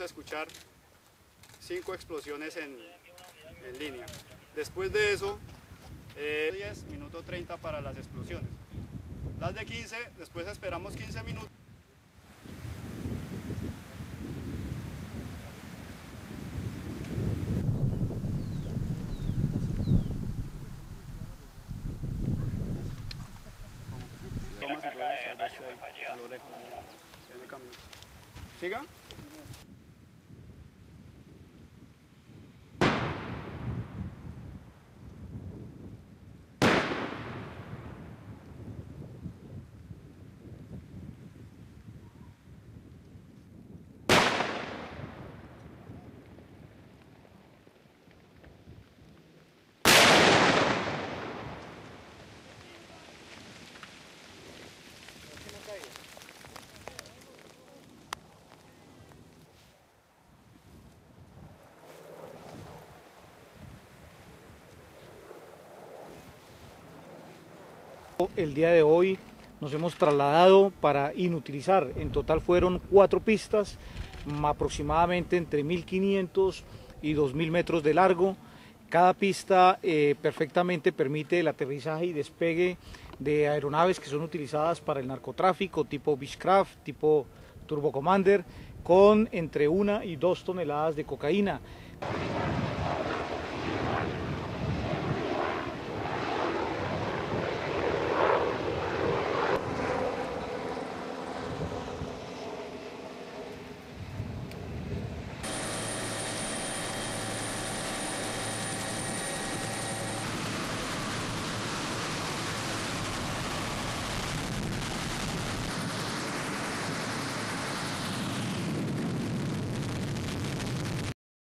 a escuchar cinco explosiones en, en línea. Después de eso, eh, 10, minuto 30 para las explosiones. Las de 15, después esperamos 15 minutos. Toma El día de hoy nos hemos trasladado para inutilizar. En total fueron cuatro pistas, aproximadamente entre 1.500 y 2.000 metros de largo. Cada pista eh, perfectamente permite el aterrizaje y despegue de aeronaves que son utilizadas para el narcotráfico, tipo Beechcraft, tipo Turbo Commander, con entre una y dos toneladas de cocaína.